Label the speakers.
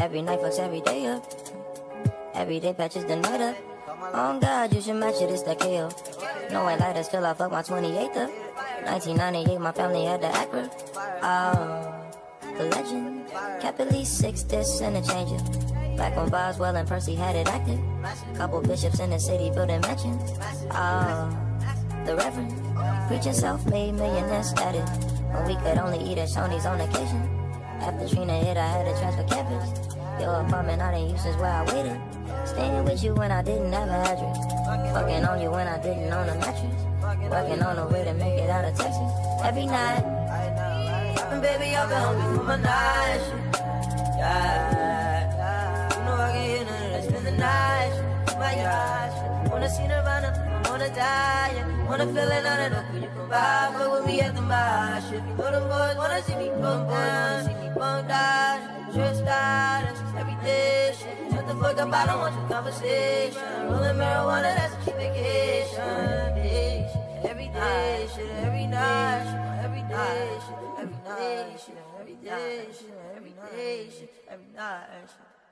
Speaker 1: Every night fucks every day up. Every day patches the night up. On God, you should match it, it's that KO. No white lighters till I fuck my 28th up. 1998, my family had the Acura. Oh, the legend. Kept at least six discs and a changer. Back when Boswell and Percy had it active. Couple bishops in the city building mansions. Oh, the Reverend. Preaching self-made millionaire status. When we could only eat at Shoney's on occasion. After Trina hit, I had to transfer campus. Your apartment I didn't use since where I waited. Staying with you when I didn't have an address. Fucking on you when I didn't own a mattress. Working on the way to make it out of Texas. Every night.
Speaker 2: And baby, I've been hungry for my night. Yeah. You know I can none of that. Spend the night. My gosh. Wanna see Nirvana, wanna die. Wanna feel it on it up when you come by. Fuck with me at the my shift. You know them boys wanna see me bump down. I don't want your conversation. Rolling marijuana, that's a cheap vacation. Shit. Every day shit. Every night shit. Every day shit. Every shit. Every day shit. Every day shit. Every night shit.